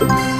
you